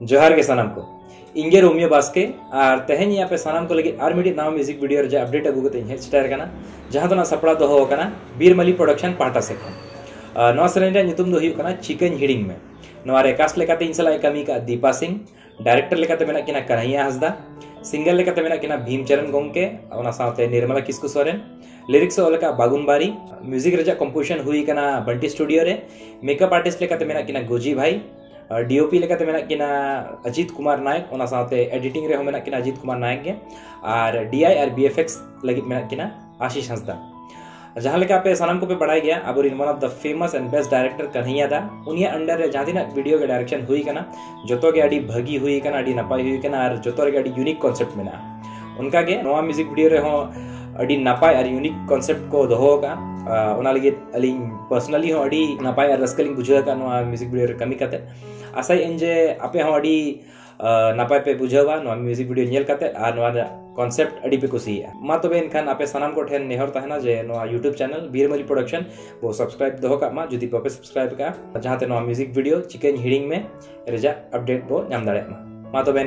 जोहार के सनम को। इंगे रोमियो बास्के तेहन यहाँ पे सनम को मिडी नाम म्यूज़िक वीडियो रे अपडेट अगू कते हेड स्टार कना जहाँ तो ना सपड़ा दोहो कना बीरमली प्रोडक्शन पाटा से नवा कना चिकन हिडिंग में। नवा रे कास्ट लेकाते इन सलाय कमी का दीपा सिंह डायरेक्टर लेकाते मेना किना Kanhaiya Hasda singer Mena Bhimcharan Gonke Nirmala Kisku Soren. Lyrics Bagun Bari music Raja composition हुई बंटी स्टूडियो रे। मेकअप आर्टिस्ट गोजी भाई किना अजीत कुमार नायक ओना साथे एडिटिंग रे मेना किना अजीत कुमार नायक गे और डीआई और बीएफएक्स लगी मेना किना आशीष हंसदा जहाँ लेका पे सनम को पे बढ़ाई गया अब one of the famous and best director Kanhaiya दा उनिया अंडर जहाँ तीना वीडियो के डायरेक्शन हुई कना जोतो के अड़ी भगी हुई कना अड़ी नपाई हुई कना और अड़ी यूनिक कॉन्सेप्ट मेना उनका के नवा म्यूज़िक वीडियो रे नपाई और यूनिक कॉन्सेप्ट को दोहो का ओना लगे अलिंग पर्सनली हो और रस्कलिंग बुझे म्यूज़िक वीडियो रे कमी करते आशा जे आपे नपाय पे नवा म्यूज़िक वीडियो नेल कॉन्सेप्ट पे कुसिया मा तबे इनखान आपे सनाम को नेहर तहना जे यूट्यूब चैनल बीरमली प्रोडक्शन वो सब्सक्राइब दोहो मा जुदी पे सब्सक्राइब का, जहाँ ते नवा म्यूज़िक वीडियो चिकन हिडिंग में, रेजा अपडेट बो नाम दाड़े। मा मा तबे